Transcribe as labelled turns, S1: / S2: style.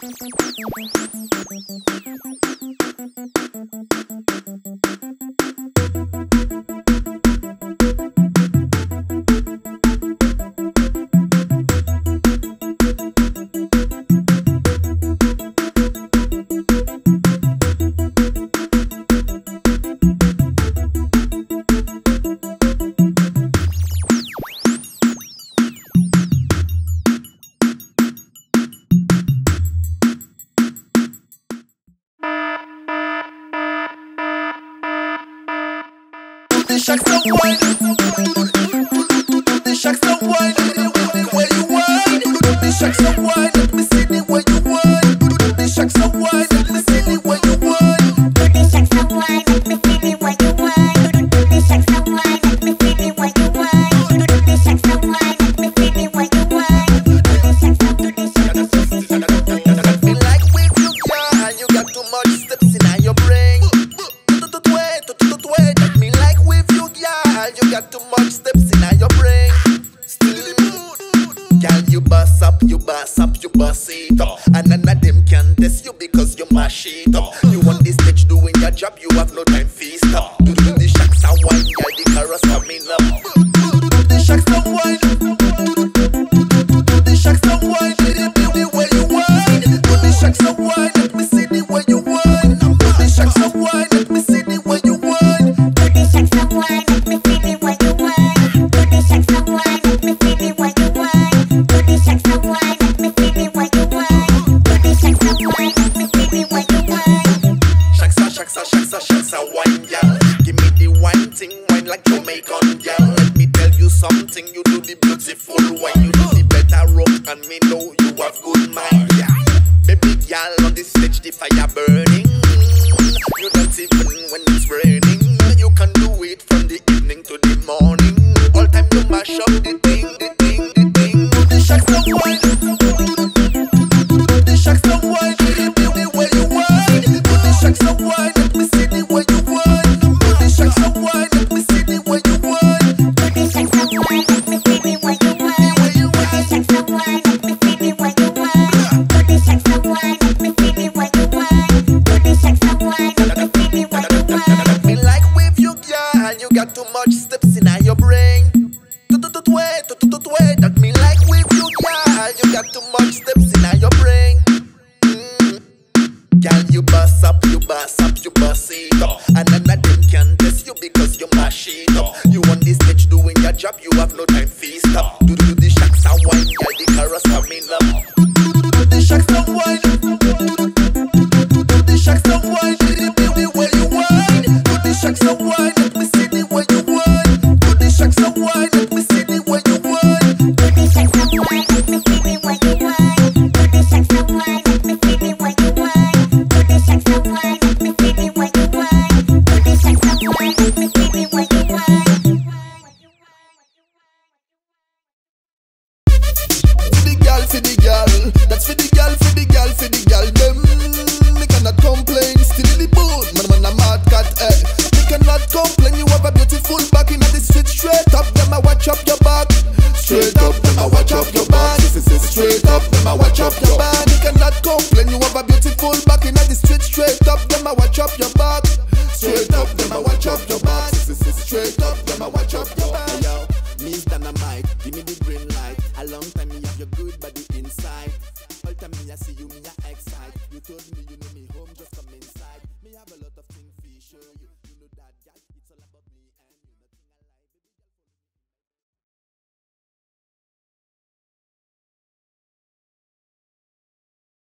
S1: Thank you. the shacks don't. The shacks don't. Where you? The shacks don't. Girl, you got too much steps in your brain. Still in the mood. Girl, you boss up, you boss up, you boss it up. Uh. And none of them can test you because you mash it up. Uh. You on this stage doing your job, you Jamaican girl. Let me tell you something, you do the beautiful when you do the better rock, and me know you have good mind. Yeah. Baby girl, on the stage the fire burning. You don't even when it's raining. You can do it from the evening to the morning. All time you mash up the too much steps in your brain. Way, way, that me like with you, girl. You got too much steps in your brain. Mm. Girl, you bust up, you bust up, you bust it up. back. Straight up, them a watch up your back. Straight up, them a watch up your back. You cannot complain, you have a beautiful back. In the street, straight up, them a watch up your back. Straight up, them a watch up your back. Straight up, them a watch up your back. Yo, Miss Dynamite, give me the green light. A long time you have your good body inside. All time me I see you, me I excite. You told me.